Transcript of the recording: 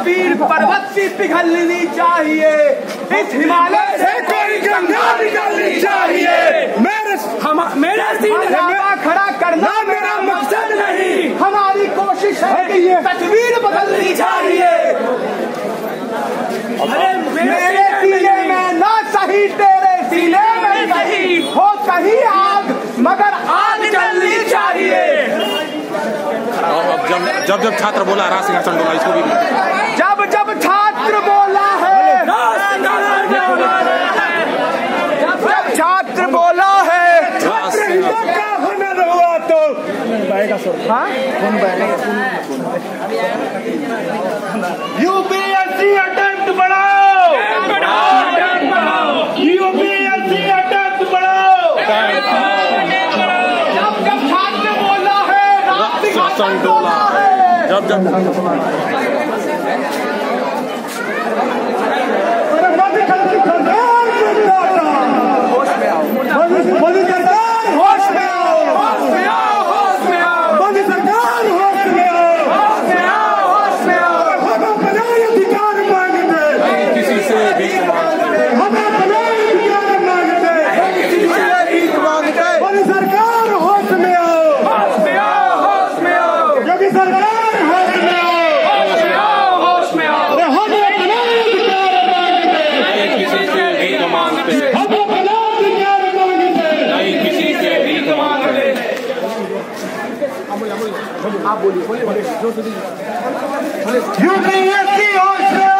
तकबीर पर्वत सी पिघलनी चाहिए। इस हिमालय से कोई गंगा निकलनी चाहिए। मेरे हम मेरे सीने खड़ा करना मेरा मकसद नहीं। हमारी कोशिश है कि ये तस्वीर बदलनी चाहिए। अरे मेरे सीने में ना सही तेरे सीने में सही हो कहीं आग मगर आग जलनी चाहिए। और अब जब जब जब छात्र बोला राज सिंहासन डोला इसको भी जब छात्र बोला है जब जब छात्र बोला है का हुनर हुआ तो यूपीएससी अटेम्प्ट बढ़ाओ। यूपीएससी अटेम्प्ट बढ़ाओ। जब जब छात्र बोला है डोला जब जब यूपीएससी होश में